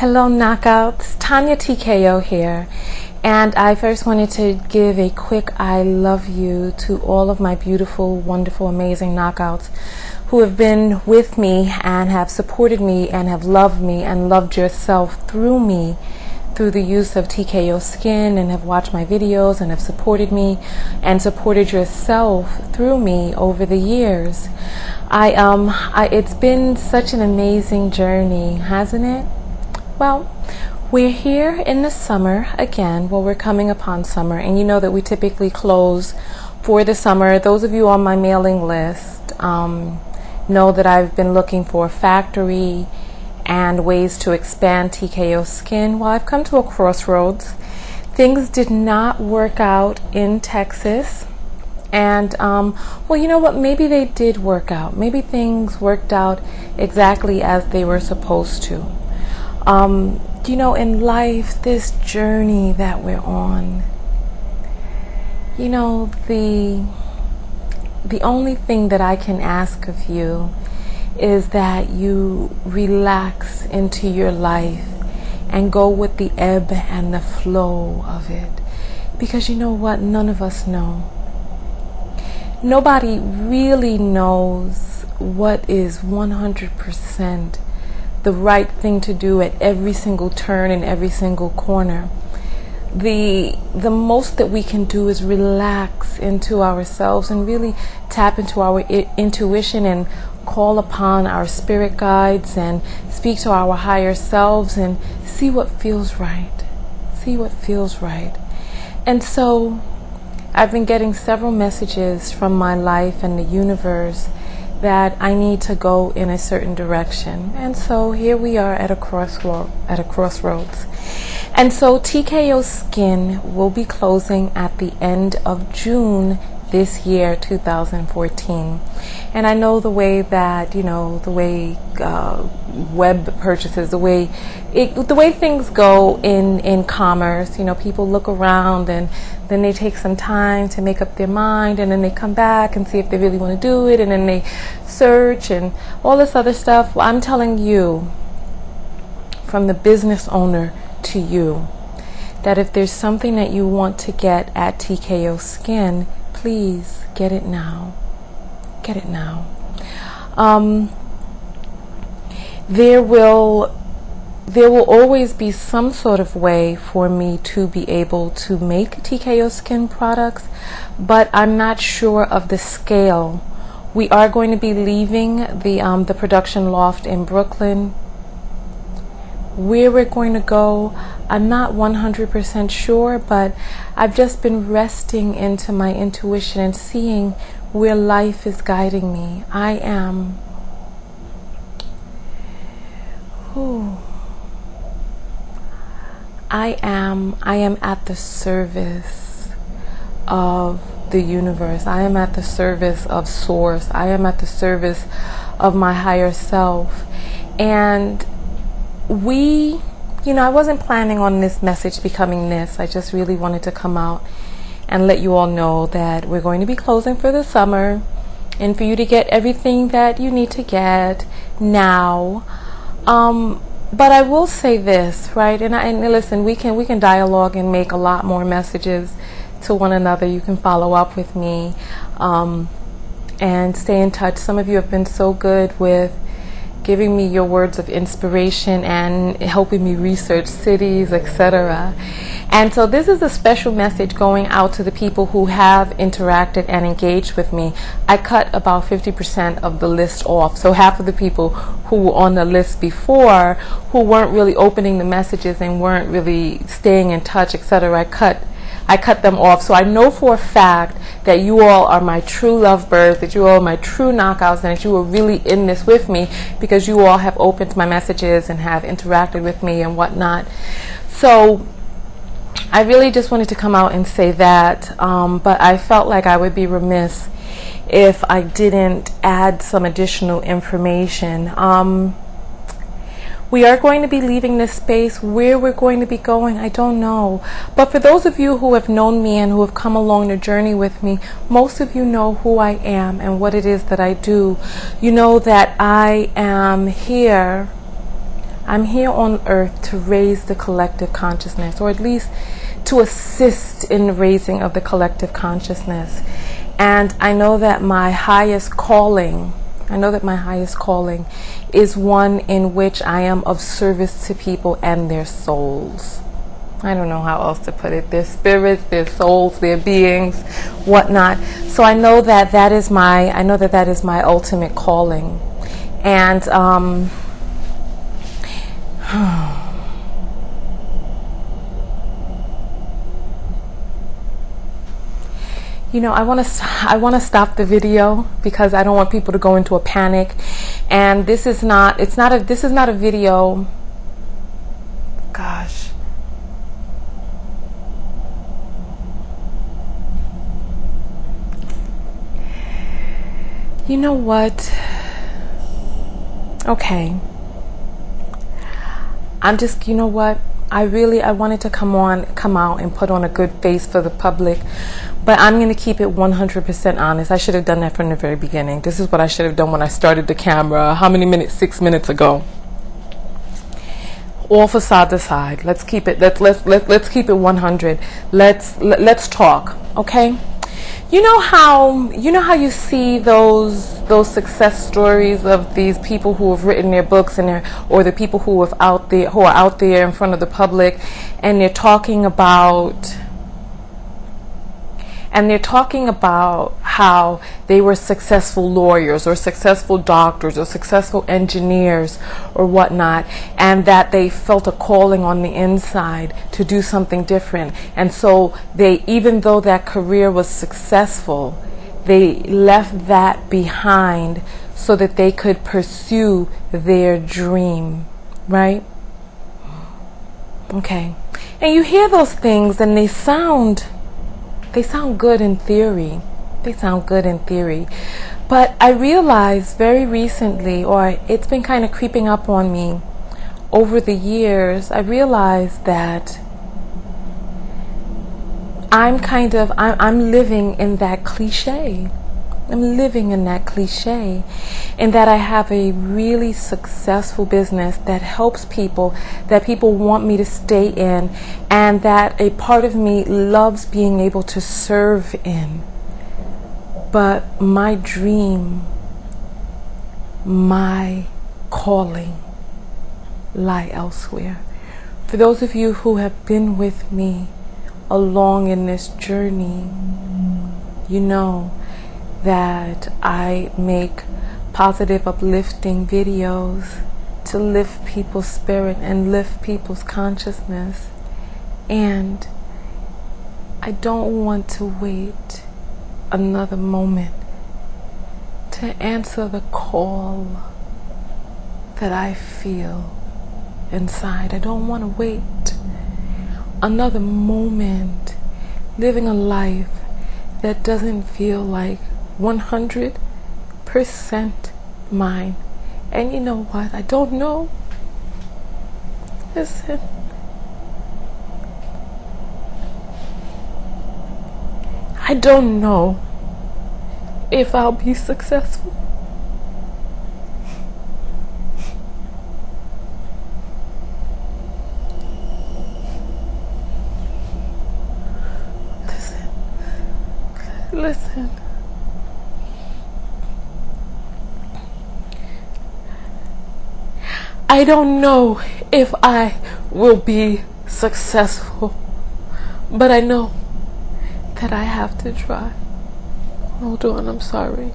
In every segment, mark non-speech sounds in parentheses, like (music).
Hello, Knockouts. Tonya TKO here. And I first wanted to give a quick I love you to all of my beautiful, wonderful, amazing knockouts who have been with me and have supported me and have loved me and loved yourself through me through the use of TKO skin and have watched my videos and have supported me and supported yourself through me over the years. I um I, it's been such an amazing journey, hasn't it? Well, we're here in the summer again. Well, we're coming upon summer, and you know that we typically close for the summer. Those of you on my mailing list um, know that I've been looking for a factory and ways to expand TKO skin. Well, I've come to a crossroads. Things did not work out in Texas. And, um, well, you know what? Maybe they did work out. Maybe things worked out exactly as they were supposed to. Um, you know, in life, this journey that we're on, you know, the the only thing that I can ask of you is that you relax into your life and go with the ebb and the flow of it. Because you know what? None of us know. Nobody really knows what is 100% the right thing to do at every single turn and every single corner. The the most that we can do is relax into ourselves and really tap into our I- intuition and call upon our spirit guides and speak to our higher selves and see what feels right. See what feels right. And so I've been getting several messages from my life and the universe that I need to go in a certain direction. And so here we are at a crossroad at a crossroads. And so TKO Skin will be closing at the end of June this year 2014 and i know the way that you know the way uh, web purchases the way it, the way things go in in commerce you know people look around and then they take some time to make up their mind and then they come back and see if they really want to do it and then they search and all this other stuff. Well, i'm telling you from the business owner to you that if there's something that you want to get at TKO Skin, please get it now. Get it now. Um, there will there will always be some sort of way for me to be able to make TKO skin products, but I'm not sure of the scale. We are going to be leaving the um, the production loft in Brooklyn. Where we're going to go, I'm not 100% sure, but I've just been resting into my intuition and seeing where life is guiding me. I am. Whew, I am I am at the service of the universe. I am at the service of source. I am at the service of my higher self. And we you know, I wasn't planning on this message becoming this. I just really wanted to come out and let you all know that we're going to be closing for the summer and for you to get everything that you need to get now. Um, but I will say this, right? And, I, and listen, we can we can dialogue and make a lot more messages to one another. You can follow up with me um, and stay in touch. Some of you have been so good with giving me your words of inspiration and helping me research cities, etc. And so this is a special message going out to the people who have interacted and engaged with me. I cut about 50% of the list off. So half of the people who were on the list before who weren't really opening the messages and weren't really staying in touch, etc. I cut I cut them off. So I know for a fact that you all are my true lovebirds, that you all are my true knockouts, and that you are really in this with me because you all have opened my messages and have interacted with me and whatnot. So I really just wanted to come out and say that, um, but I felt like I would be remiss if I didn't add some additional information. Um, we are going to be leaving this space. Where we're going to be going, I don't know. But for those of you who have known me and who have come along the journey with me, most of you know who I am and what it is that I do. You know that I am here I'm here on earth to raise the collective consciousness, or at least to assist in the raising of the collective consciousness. And I know that my highest calling, I know that my highest calling is one in which I am of service to people and their souls. I don't know how else to put it. Their spirits, their souls, their beings, whatnot. So I know that that is my, I know that that is my ultimate calling. And, um, (sighs) (sighs) you know, I want to I want to stop the video because I don't want people to go into a panic. And this is not it's not a this is not a video gosh. You know what? Okay. I'm just, you know what? I really I wanted to come on come out and put on a good face for the public but I'm going to keep it 100% honest. I should have done that from the very beginning. This is what I should have done when I started the camera. How many minutes? 6 minutes ago. All facade aside. Let's keep it let's let's let, let's keep it 100. Let's let, let's talk, okay? You know how you know how you see those those success stories of these people who have written their books and or the people who have out there who are out there in front of the public and they're talking about and they're talking about how they were successful lawyers or successful doctors or successful engineers or whatnot, and that they felt a calling on the inside to do something different. And so they, even though that career was successful, they left that behind so that they could pursue their dream, right? Okay. And you hear those things and they sound they sound good in theory. They sound good in theory. But I realized very recently, or it's been kind of creeping up on me over the years, I realized that I'm kind of, I'm, living in that cliche. I'm living in that cliche in that I have a really successful business that helps people, that people want me to stay in, and that a part of me loves being able to serve in. But my dream, my calling lie elsewhere. For those of you who have been with me along in this journey, you know that I make positive, uplifting videos to lift people's spirit and lift people's consciousness. And I don't want to wait another moment to answer the call that I feel inside. I don't want to wait another moment living a life that doesn't feel like 100% mine. And you know what? I don't know. Listen. I don't know if I'll be successful. Listen. Listen. I don't know if I will be successful, but I know that I have to try. Hold on, I'm sorry.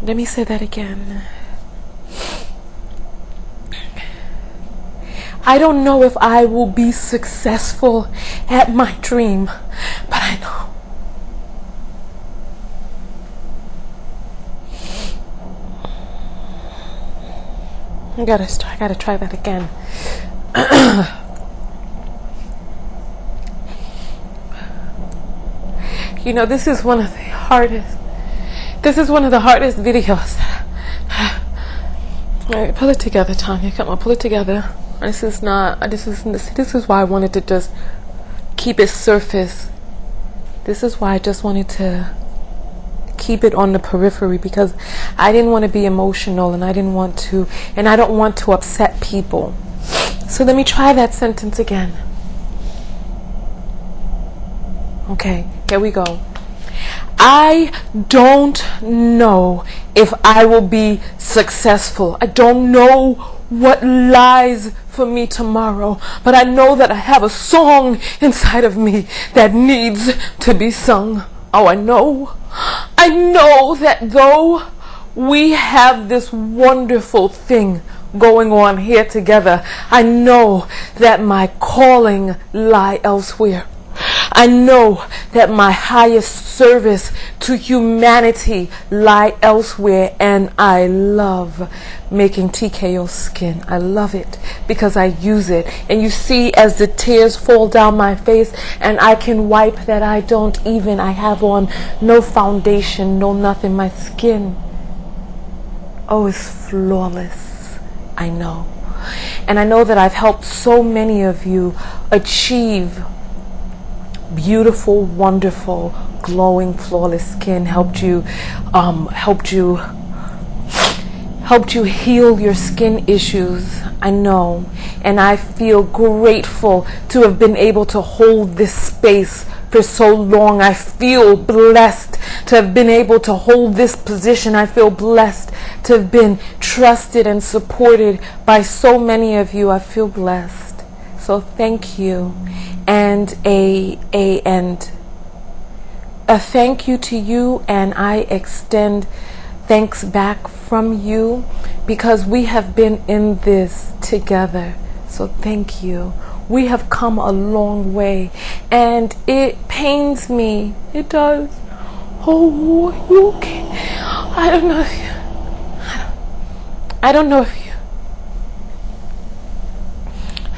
Let me say that again. I don't know if I will be successful at my dream, but I know I gotta, I gotta try that again. (coughs) you know, this is one of the hardest. This is one of the hardest videos. (sighs) All right, pull it together, Tonya. Come on, pull it together. This is not. This is. This is why I wanted to just keep it surface. This is why I just wanted to keep it on the periphery because I didn't want to be emotional and I didn't want to, and I don't want to upset people. So let me try that sentence again. Okay, here we go. I don't know if I will be successful. I don't know what lies for me tomorrow, but I know that I have a song inside of me that needs to be sung. Oh, I know. I know that though we have this wonderful thing going on here together, I know that my calling lie elsewhere. I know that my highest service to humanity lie elsewhere and I love making TKO skin. I love it because I use it. And you see as the tears fall down my face and I can wipe that I don't even, I have on no foundation, no nothing. My skin, oh, is flawless. I know. And I know that I've helped so many of you achieve beautiful, wonderful, glowing, flawless skin helped you, um, helped you, helped you heal your skin issues. I know, and I feel grateful to have been able to hold this space for so long. I feel blessed to have been able to hold this position. I feel blessed to have been trusted and supported by so many of you. I feel blessed. So thank you and a a and a thank you to you and I extend thanks back from you because we have been in this together. So thank you. We have come a long way and it pains me. It does. Oh, you can I don't know if you I don't know if you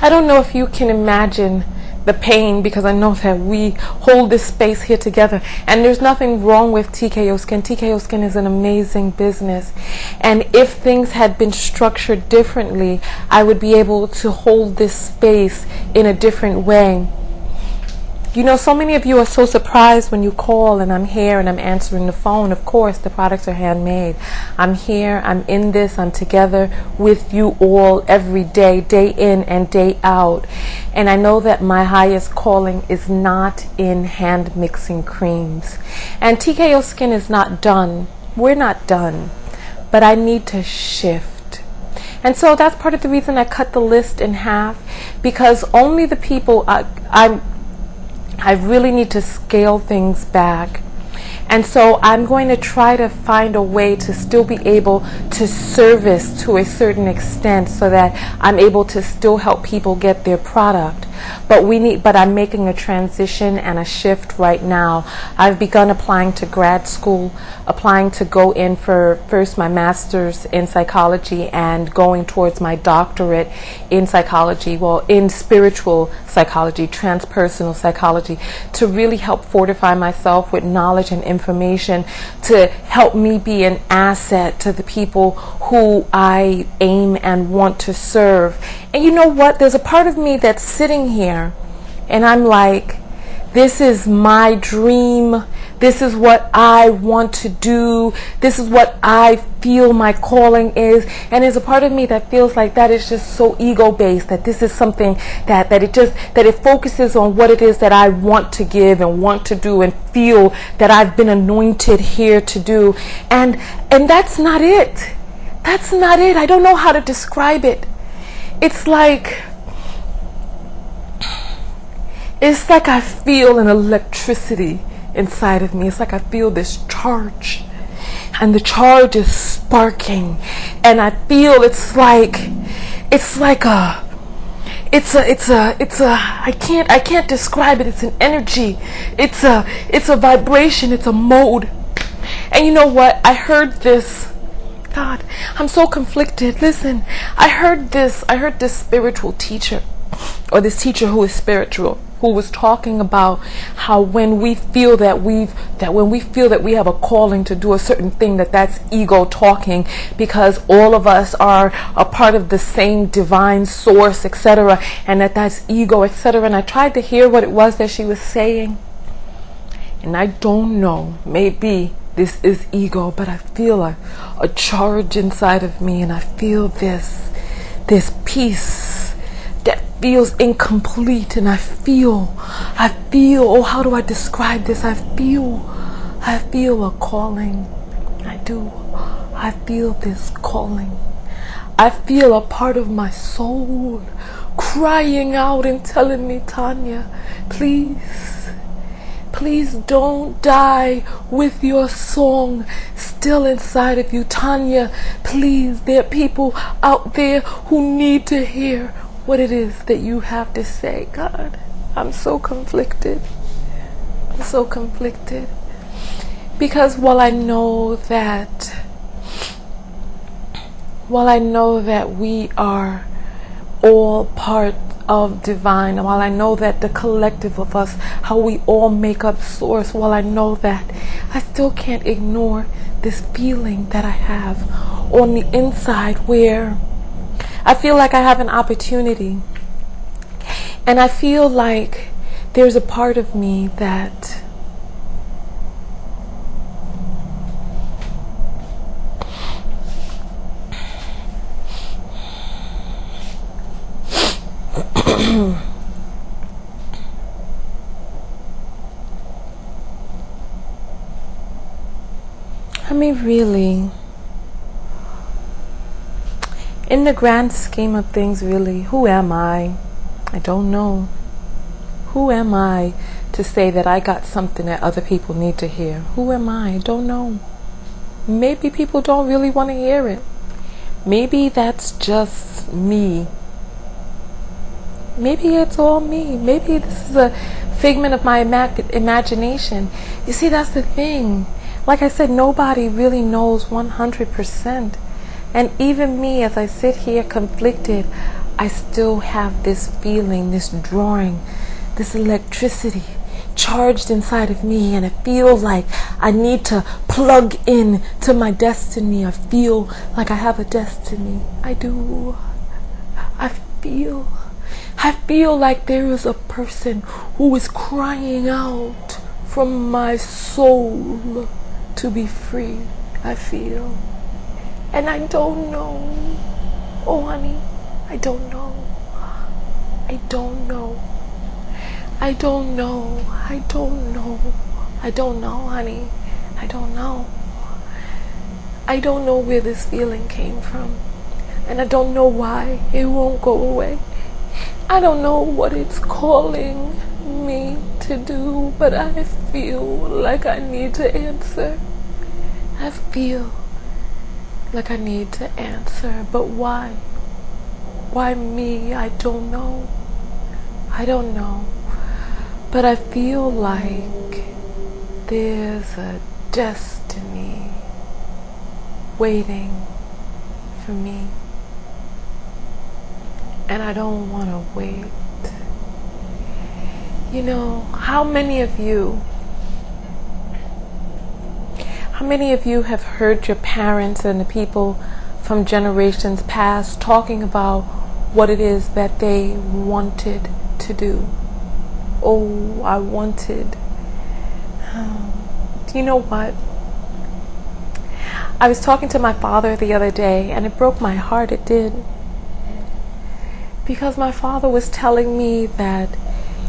I don't know if you can imagine the pain because I know that we hold this space here together. And there's nothing wrong with TKO Skin. TKO Skin is an amazing business. And if things had been structured differently, I would be able to hold this space in a different way. You know, so many of you are so surprised when you call and I'm here and I'm answering the phone. Of course, the products are handmade. I'm here, I'm in this, I'm together with you all every day, day in and day out. And I know that my highest calling is not in hand mixing creams. And TKO Skin is not done. We're not done. But I need to shift. And so that's part of the reason I cut the list in half because only the people I, I'm I really need to scale things back. And so I'm going to try to find a way to still be able to service to a certain extent so that I'm able to still help people get their product. But we need but I'm making a transition and a shift right now. I've begun applying to grad school, applying to go in for first my masters in psychology and going towards my doctorate in psychology, well in spiritual psychology, transpersonal psychology to really help fortify myself with knowledge and information to help me be an asset to the people who I aim and want to serve. And you know what? There's a part of me that's sitting here and I'm like, this is my dream. This is what I want to do. This is what I feel my calling is. And there's a part of me that feels like that is just so ego based, that this is something that, that it just, that it focuses on what it is that I want to give and want to do and feel that I've been anointed here to do. And, and that's not it. That's not it. I don't know how to describe it. It's like, it's like I feel an electricity inside of me. It's like I feel this charge. And the charge is sparking. And I feel it's like it's like a it's a it's a it's a I can't I can't describe it. It's an energy. It's a it's a vibration. It's a mode. And you know what? I heard this God, I'm so conflicted. Listen, I heard this I heard this spiritual teacher or this teacher who is spiritual who was talking about how when we feel that we've that when we feel that we have a calling to do a certain thing that that's ego talking because all of us are a part of the same divine source etc and that that's ego etc and I tried to hear what it was that she was saying. And I don't know maybe this is ego, but I feel a, a charge inside of me and I feel this this peace feels incomplete and I feel I feel oh how do I describe this? I feel I feel a calling. I do. I feel this calling. I feel a part of my soul crying out and telling me, Tonya, please, please don't die with your song still inside of you. Tonya, please, there are people out there who need to hear what it is that you have to say. God, I'm so conflicted. I'm so conflicted. Because while I know that while I know that we are all part of divine, while I know that the collective of us, how we all make up source, while I know that, I still can't ignore this feeling that I have on the inside where I feel like I have an opportunity. And I feel like there's a part of me that I mean, really, in the grand scheme of things, really, who am I? I don't know. Who am I to say that I got something that other people need to hear? Who am I? I don't know. Maybe people don't really want to hear it. Maybe that's just me. Maybe it's all me. Maybe this is a figment of my imagination. You see, that's the thing. Like I said, nobody really knows 100%. And even me, as I sit here conflicted, I still have this feeling, this drawing, this electricity charged inside of me and I feel like I need to plug in to my destiny. I feel like I have a destiny. I do. I feel I feel like there is a person who is crying out from my soul to be free, I feel. And I don't know. Oh, honey, I don't know. I don't know. I don't know. I don't know. I don't know, honey. I don't know. I don't know where this feeling came from. And I don't know why it won't go away. I don't know what it's calling me to do, but I feel like I need to answer. I feel like I need to answer, but why? Why me? I don't know. I don't know. But I feel like there's a destiny waiting for me. And I don't want to wait. You know, how many of you how many of you have heard your parents and the people from generations past talking about what it is that they wanted to do? Oh, I wanted. Um, do you know what? I was talking to my father the other day and it broke my heart. It did. Because my father was telling me that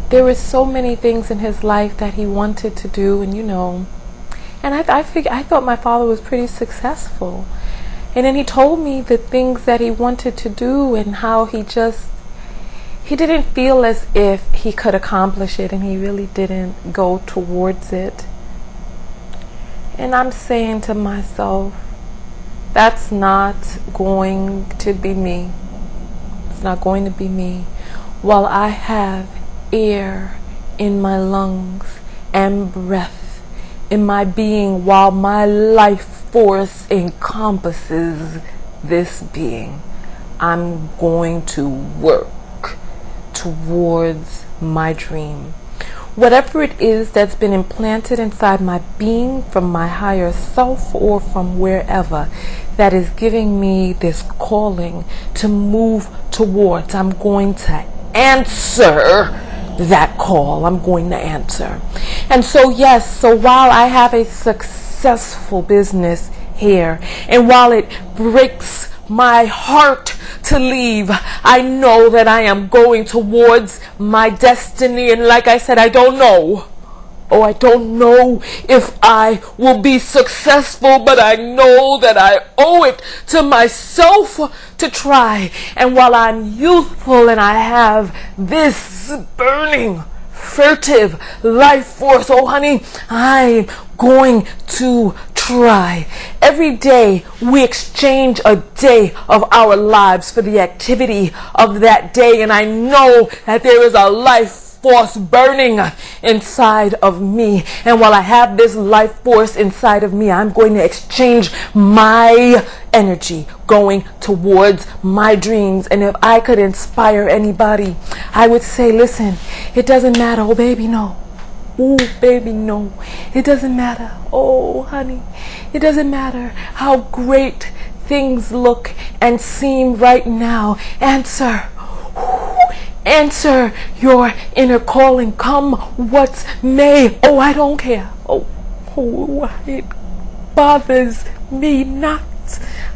there were so many things in his life that he wanted to do, and you know, and I, I, I thought my father was pretty successful. And then he told me the things that he wanted to do and how he just, he didn't feel as if he could accomplish it and he really didn't go towards it. And I'm saying to myself, that's not going to be me. It's not going to be me. While I have air in my lungs and breath in my being while my life force encompasses this being. I'm going to work towards my dream. Whatever it is that's been implanted inside my being from my higher self or from wherever that is giving me this calling to move towards, I'm going to answer that call. I'm going to answer. And so, yes, so while I have a successful business here. And while it breaks my heart to leave, I know that I am going towards my destiny. And like I said, I don't know. Oh, I don't know if I will be successful, but I know that I owe it to myself to try. And while I'm youthful and I have this burning, furtive life force, oh honey, I'm going to try. Every day we exchange a day of our lives for the activity of that day. And I know that there is a life force burning inside of me. And while I have this life force inside of me, I'm going to exchange my energy going towards my dreams. And if I could inspire anybody, I would say, listen, it doesn't matter. Oh, baby, no. Oh, baby, no. It doesn't matter. Oh, honey, it doesn't matter how great things look and seem right now. Answer Answer your inner calling. Come what may. Oh, I don't care. Oh, oh it bothers me not.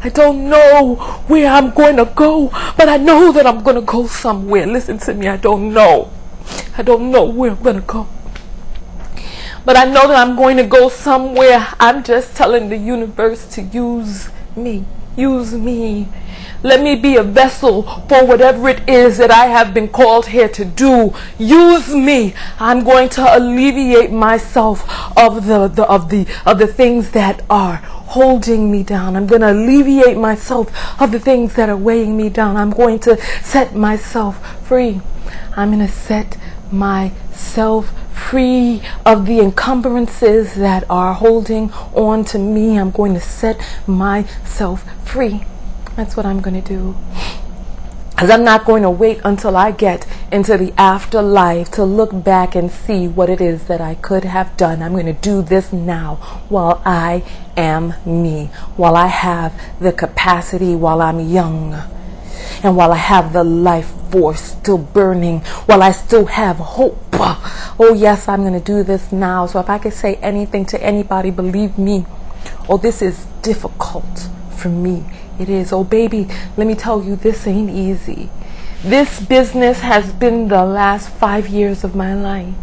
I don't know where I'm going to go, but I know that I'm going to go somewhere. Listen to me. I don't know. I don't know where I'm going to go. But I know that I'm going to go somewhere. I'm just telling the universe to use me. Use me. Let me be a vessel for whatever it is that I have been called here to do. Use me. I'm going to alleviate myself of the, the of the of the things that are holding me down. I'm going to alleviate myself of the things that are weighing me down. I'm going to set myself free. I'm going to set myself free of the encumbrances that are holding on to me. I'm going to set myself free. That's what I'm going to do. Because I'm not going to wait until I get into the afterlife to look back and see what it is that I could have done. I'm going to do this now while I am me, while I have the capacity, while I'm young, and while I have the life force still burning, while I still have hope. Oh, yes, I'm going to do this now. So if I could say anything to anybody, believe me, oh, this is difficult for me. It is. Oh, baby, let me tell you, this ain't easy. This business has been the last five years of my life.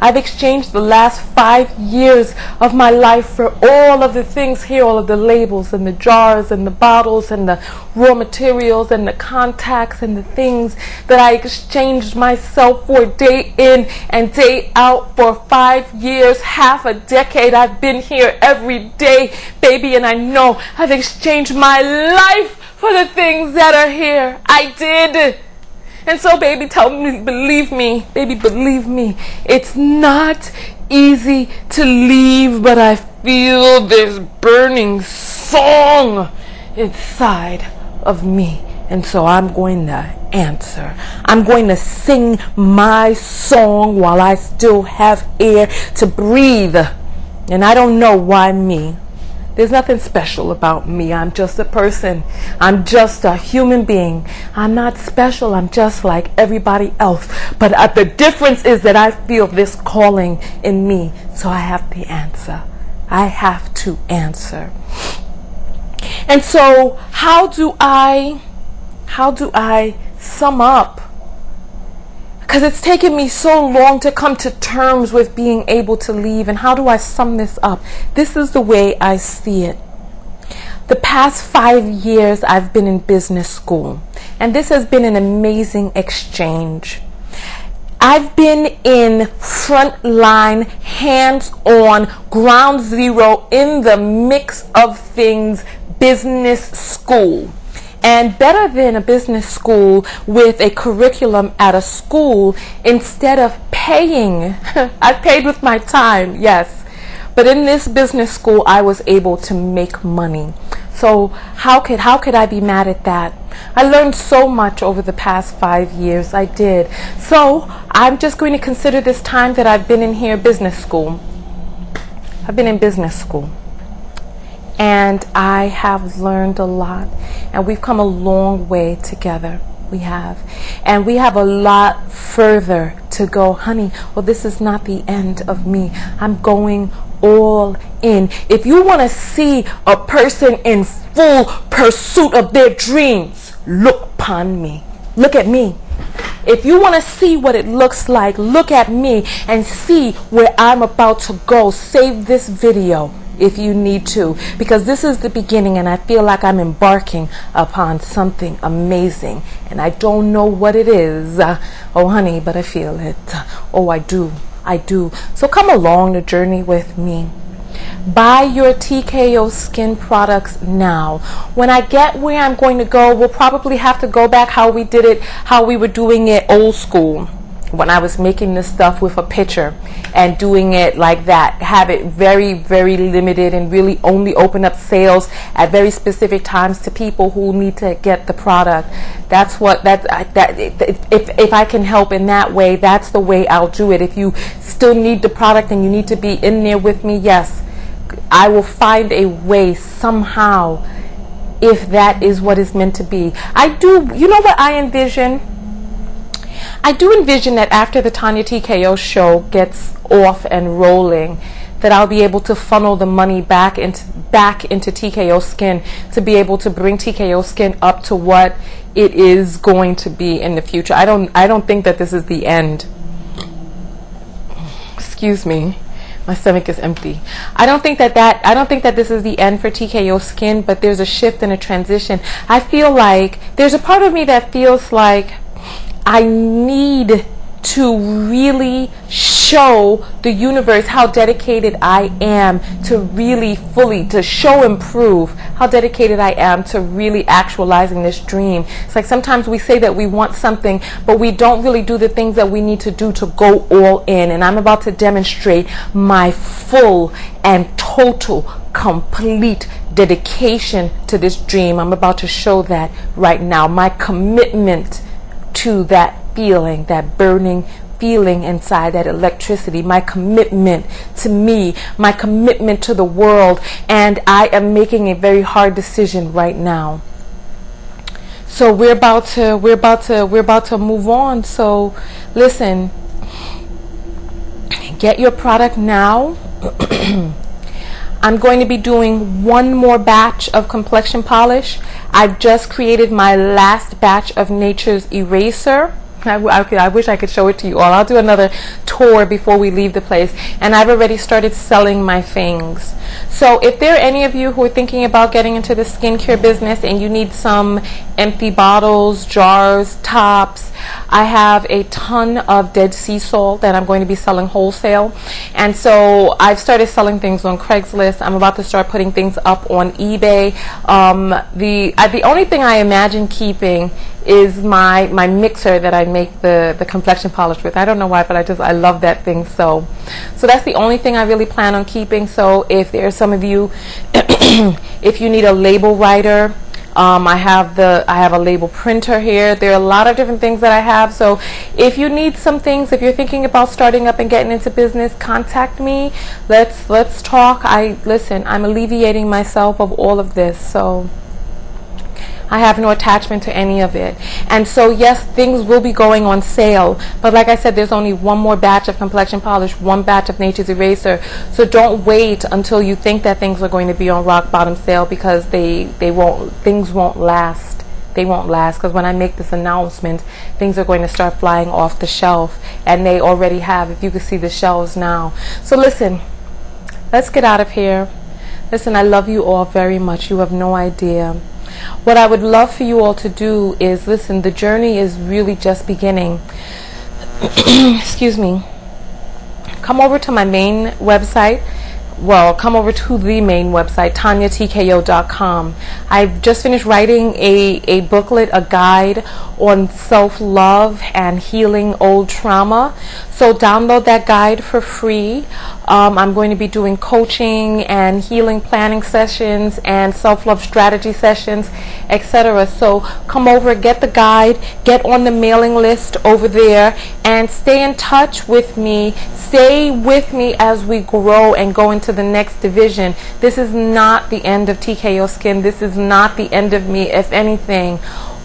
I've exchanged the last five years of my life for all of the things here, all of the labels and the jars and the bottles and the raw materials and the contacts and the things that I exchanged myself for day in and day out for five years, half a decade. I've been here every day, baby, and I know I've exchanged my life for the things that are here. I did. And so, baby, tell me, believe me, baby, believe me. It's not easy to leave, but I feel this burning song inside of me. And so I'm going to answer. I'm going to sing my song while I still have air to breathe. And I don't know why me. There's nothing special about me. I'm just a person. I'm just a human being. I'm not special. I'm just like everybody else. But uh, the difference is that I feel this calling in me. So I have the answer. I have to answer. And so how do I, how do I sum up because it's taken me so long to come to terms with being able to leave. And how do I sum this up? This is the way I see it. The past five years I've been in business school, and this has been an amazing exchange. I've been in frontline, hands on, ground zero, in the mix of things, business school. And better than a business school with a curriculum at a school, instead of paying, (laughs) I paid with my time, yes. But in this business school, I was able to make money. So how could how could I be mad at that? I learned so much over the past five years. I did. So I'm just going to consider this time that I've been in here business school. I've been in business school and I have learned a lot, and we've come a long way together. We have. And we have a lot further to go. Honey, well, this is not the end of me. I'm going all in. If you want to see a person in full pursuit of their dreams, look upon me. Look at me. If you want to see what it looks like, look at me and see where I'm about to go. Save this video if you need to because this is the beginning and I feel like I'm embarking upon something amazing and I don't know what it is. Oh, honey, but I feel it. Oh, I do. I do. So come along the journey with me. Buy your TKO skin products now. When I get where I'm going to go, we'll probably have to go back how we did it, how we were doing it old school. When I was making this stuff with a picture and doing it like that, have it very, very limited and really only open up sales at very specific times to people who need to get the product. That's what that that if if I can help in that way, that's the way I'll do it. If you still need the product and you need to be in there with me, yes, I will find a way somehow if that is what is meant to be. I do, you know what I envision? I do envision that after the Tonya TKO show gets off and rolling, that I'll be able to funnel the money back into back into TKO Skin to be able to bring TKO Skin up to what it is going to be in the future. I don't I don't think that this is the end. Excuse me my stomach is empty. I don't think that that I don't think that this is the end for TKO skin, but there's a shift and a transition. I feel like there's a part of me that feels like I need to really show the universe how dedicated I am to really fully to show and prove how dedicated I am to really actualizing this dream. It's like sometimes we say that we want something, but we don't really do the things that we need to do to go all in. And I'm about to demonstrate my full and total, complete dedication to this dream. I'm about to show that right now. My commitment to that feeling, that burning feeling inside, that electricity, my commitment to me, my commitment to the world, and I am making a very hard decision right now. So we're about to we're about to we're about to move on. So listen, get your product now. (clears throat) I'm going to be doing one more batch of complexion polish. I've just created my last batch of Nature's Eraser. I, I, I, wish I could show it to you all. I'll do another tour before we leave the place. And I've already started selling my things. So if there are any of you who are thinking about getting into the skincare business and you need some empty bottles, jars, tops, I have a ton of Dead Sea salt that I'm going to be selling wholesale. And so I've started selling things on Craigslist. I'm about to start putting things up on eBay. Um, the, uh, the only thing I imagine keeping is my my mixer that I make the the complexion polish with. I don't know why, but I just I love that thing so. So that's the only thing I really plan on keeping. So if there's some of you, (clears throat) if you need a label writer. Um, I have the I have a label printer here. There are a lot of different things that I have. So if you need some things, if you're thinking about starting up and getting into business, contact me. Let's let's talk. I listen. I'm alleviating myself of all of this. So. I have no attachment to any of it. And so, yes, things will be going on sale. But like I said, there's only one more batch of complexion polish, one batch of Nature's Eraser. So don't wait until you think that things are going to be on rock bottom sale because they, they won't, things won't last. They won't last because when I make this announcement, things are going to start flying off the shelf. And they already have, if you can see the shelves now. So listen, let's get out of here. Listen, I love you all very much. You have no idea. What I would love for you all to do is listen, the journey is really just beginning. (clears throat) Excuse me. Come over to my main website well, come over to the main website, tonyatko.com. I've just finished writing a, a booklet, a guide on self love and healing old trauma. So, download that guide for free. Um, I'm going to be doing coaching and healing planning sessions and self love strategy sessions, etc. So, come over, get the guide, get on the mailing list over there, and stay in touch with me. Stay with me as we grow and go into the next division. This is not the end of TKO Skin. This is not the end of me. If anything,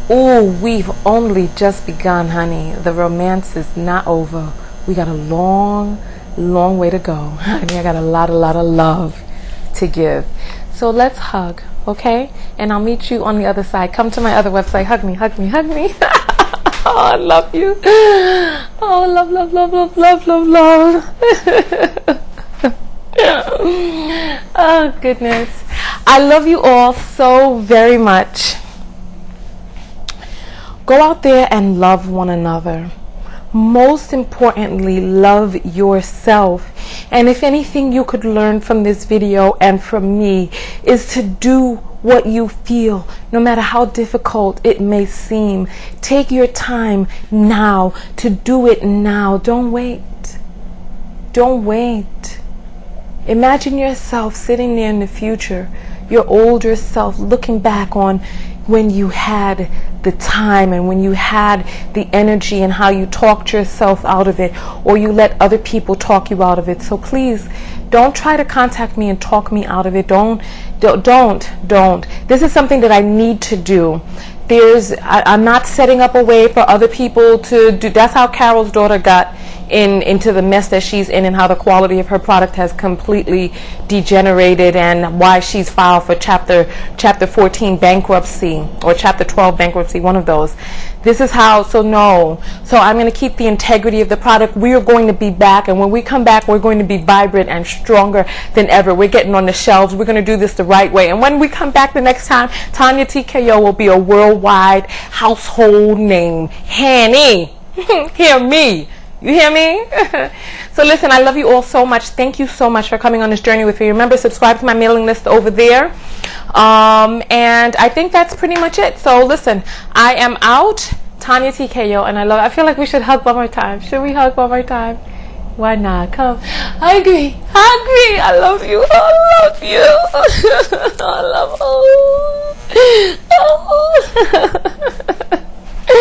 oh, we've only just begun, honey. The romance is not over. We got a long long way to go. (laughs) Honey, I got a lot, a lot of love to give. So let's hug, okay? And I'll meet you on the other side. Come to my other website. Hug me, hug me, hug me. (laughs) oh, I love you. Oh, love, love, love, love, love, love, love. (laughs) oh, goodness. I love you all so very much. Go out there and love one another. Most importantly, love yourself. And if anything you could learn from this video and from me is to do what you feel, no matter how difficult it may seem. Take your time now to do it now. Don't wait. Don't wait. Imagine yourself sitting there in the future, your older self looking back on when you had the time and when you had the energy and how you talked yourself out of it or you let other people talk you out of it. So please don't try to contact me and talk me out of it. Don't, don't, don't, don't. This is something that I need to do. There's, I, I'm not setting up a way for other people to do. That's how Carol's daughter got in into the mess that she's in and how the quality of her product has completely degenerated and why she's filed for chapter chapter 14 bankruptcy or chapter 12 bankruptcy one of those. This is how so no. So i'm going to keep the integrity of the product. We are going to be back and when we come back we're going to be vibrant and stronger than ever. We're getting on the shelves. We're going to do this the right way. And when we come back the next time Tonya tko will be a worldwide household name. Hanny (laughs) hear me you hear me? (laughs) so listen, I love you all so much. Thank you so much for coming on this journey with me. Remember, subscribe to my mailing list over there. Um, and I think that's pretty much it. So listen, I am out. Tonya TKO, and I love. I feel like we should hug one more time. Should we hug one more time? Why not? Come, hug me. I love you. I love you. (laughs) I love. Oh. (laughs) oh.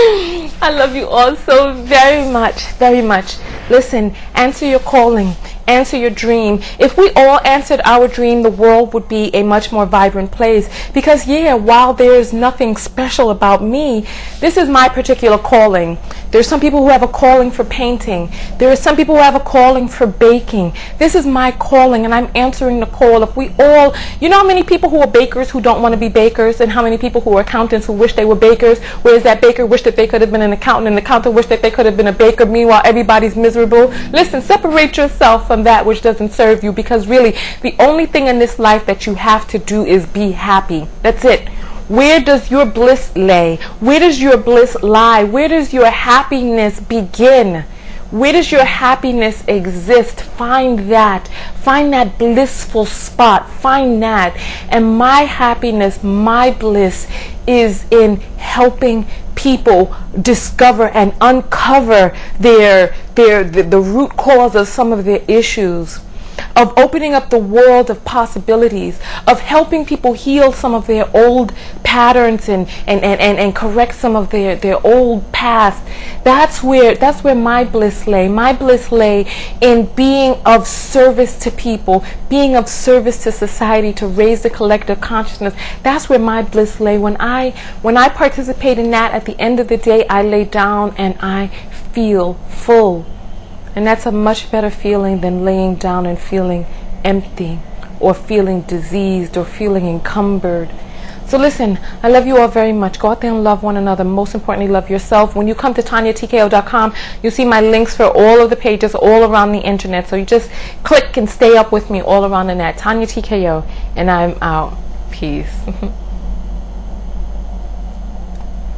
I love you all so very much, very much. Listen, answer your calling, answer your dream. If we all answered our dream, the world would be a much more vibrant place. Because, yeah, while there's nothing special about me, this is my particular calling. There's some people who have a calling for painting. There are some people who have a calling for baking. This is my calling, and I'm answering the call. If we all, you know how many people who are bakers who don't want to be bakers, and how many people who are accountants who wish they were bakers, whereas that baker wished that they could have been an accountant, and the accountant wished that they could have been a baker. Meanwhile, everybody's miserable. Listen, separate yourself from that which doesn't serve you, because really, the only thing in this life that you have to do is be happy. That's it. Where does your bliss lay? Where does your bliss lie? Where does your happiness begin? Where does your happiness exist? Find that. Find that blissful spot. Find that. And my happiness, my bliss is in helping people discover and uncover their, their, the, the root cause of some of their issues of opening up the world of possibilities, of helping people heal some of their old patterns and, and, and, and, and correct some of their, their old past. That's where that's where my bliss lay. My bliss lay in being of service to people, being of service to society to raise the collective consciousness. That's where my bliss lay. When I when I participate in that at the end of the day I lay down and I feel full. And that's a much better feeling than laying down and feeling empty or feeling diseased or feeling encumbered. So listen, I love you all very much. Go out there and love one another. Most importantly, love yourself. When you come to TonyaTKO.com, you'll see my links for all of the pages all around the internet. So you just click and stay up with me all around the net. Tonya TKO, and I'm out. Peace. (laughs)